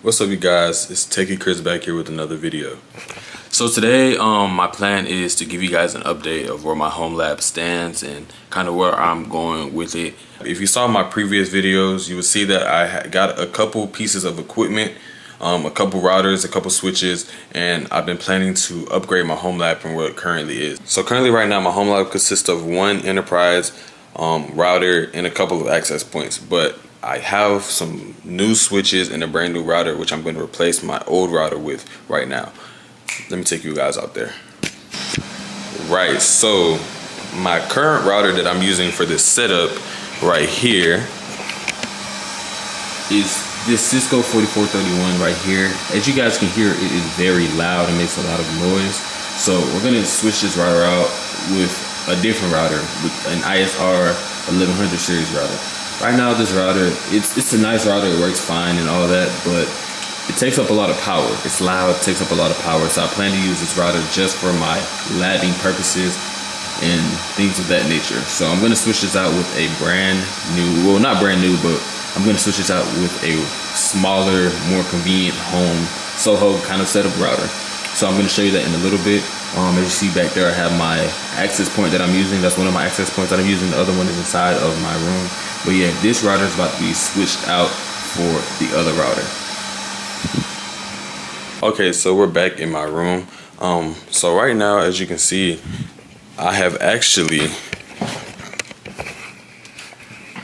What's up you guys? It's Techy Chris back here with another video. So today um, my plan is to give you guys an update of where my home lab stands and kind of where I'm going with it. If you saw my previous videos you would see that I got a couple pieces of equipment um, a couple routers, a couple switches, and I've been planning to upgrade my home lab from where it currently is. So currently right now my home lab consists of one enterprise um, router and a couple of access points, but I have some new switches and a brand new router which I'm going to replace my old router with right now. Let me take you guys out there. Right, so my current router that I'm using for this setup right here is this Cisco 4431 right here. As you guys can hear, it is very loud and makes a lot of noise. So we're gonna switch this router out with a different router, with an ISR 1100 series router. Right now, this router, it's it's a nice router, it works fine and all that, but it takes up a lot of power. It's loud, it takes up a lot of power. So I plan to use this router just for my labbing purposes and things of that nature. So I'm gonna switch this out with a brand new, well not brand new, but I'm gonna switch this out with a smaller, more convenient home Soho kind of setup router. So I'm gonna show you that in a little bit. Um, as you see back there, I have my access point that I'm using. That's one of my access points that I'm using. The other one is inside of my room. But yeah, this router is about to be switched out for the other router. Okay, so we're back in my room. Um, so right now, as you can see, I have actually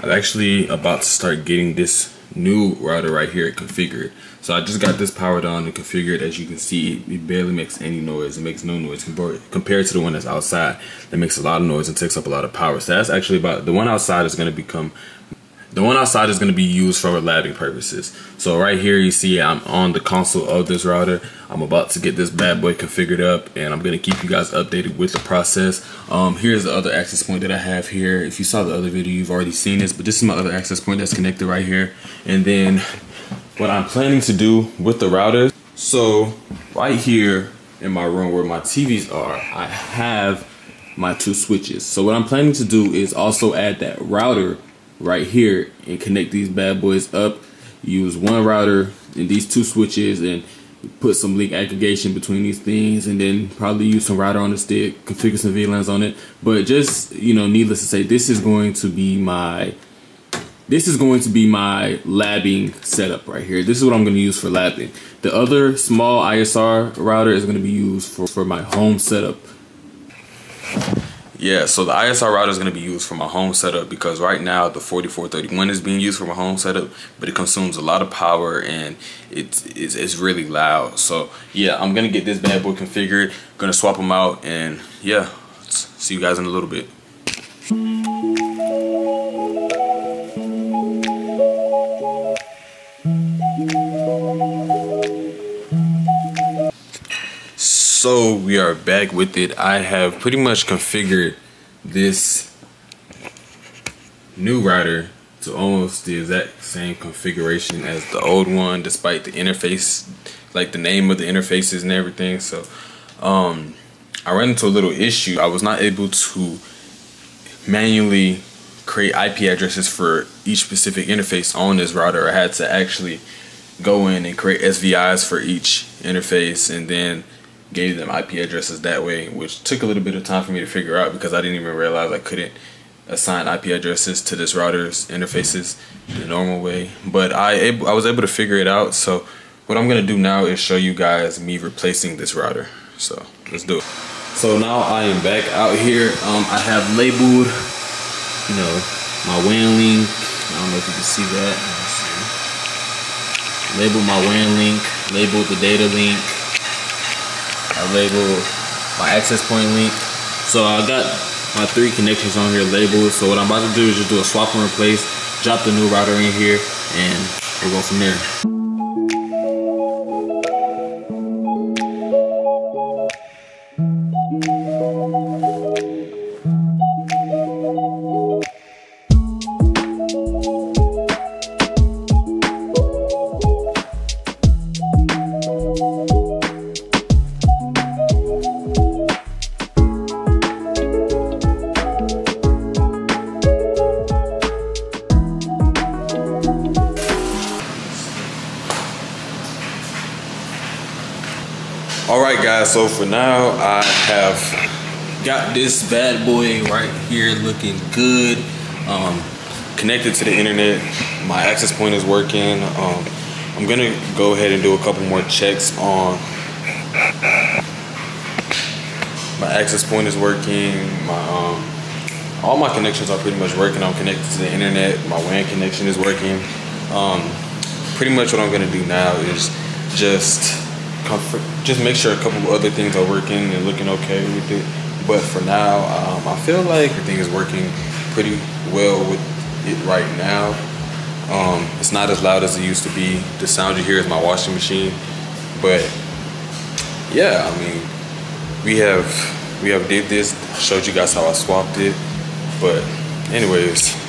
I'm actually about to start getting this new router right here configured. So I just got this powered on and configured. As you can see, it barely makes any noise. It makes no noise compared to the one that's outside. That makes a lot of noise and takes up a lot of power. So that's actually about, the one outside is gonna become the one outside is going to be used for labbing purposes. So right here you see I'm on the console of this router. I'm about to get this bad boy configured up and I'm going to keep you guys updated with the process. Um, here's the other access point that I have here. If you saw the other video you've already seen this, but this is my other access point that's connected right here. And then what I'm planning to do with the routers. So right here in my room where my TVs are, I have my two switches. So what I'm planning to do is also add that router right here and connect these bad boys up. Use one router and these two switches and put some link aggregation between these things and then probably use some router on the stick, configure some VLANs on it. But just, you know, needless to say, this is going to be my this is going to be my labbing setup right here. This is what I'm going to use for labbing. The other small ISR router is going to be used for, for my home setup. Yeah, so the ISR router is going to be used for my home setup because right now the 4431 is being used for my home setup, but it consumes a lot of power and it's, it's, it's really loud. So yeah, I'm going to get this bad boy configured, going to swap them out and yeah, see you guys in a little bit. So we are back with it. I have pretty much configured this new router to almost the exact same configuration as the old one despite the interface like the name of the interfaces and everything. So um, I ran into a little issue. I was not able to manually create IP addresses for each specific interface on this router I had to actually go in and create SVIs for each interface and then gave them IP addresses that way, which took a little bit of time for me to figure out because I didn't even realize I couldn't assign IP addresses to this router's interfaces the normal way. But I I was able to figure it out. So what I'm gonna do now is show you guys me replacing this router. So let's do it. So now I am back out here. Um, I have labeled, you know, my WAN link. I don't know if you can see that. Label my WAN link. Label the data link label my access point link. So I got my three connections on here labeled. So what I'm about to do is just do a swap and replace, drop the new router in here, and we'll go from there. All right, guys. So for now, I have got this bad boy right here looking good. Um, connected to the internet. My access point is working. Um, I'm gonna go ahead and do a couple more checks on my access point is working. My um, all my connections are pretty much working. I'm connected to the internet. My WAN connection is working. Um, pretty much what I'm gonna do now is just comfort, just make sure a couple other things are working and looking okay with it. But for now, um, I feel like everything is working pretty well with it right now. Um, it's not as loud as it used to be. The sound you hear is my washing machine, but yeah, I mean, we have we have did this. Showed you guys how I swapped it, but anyways,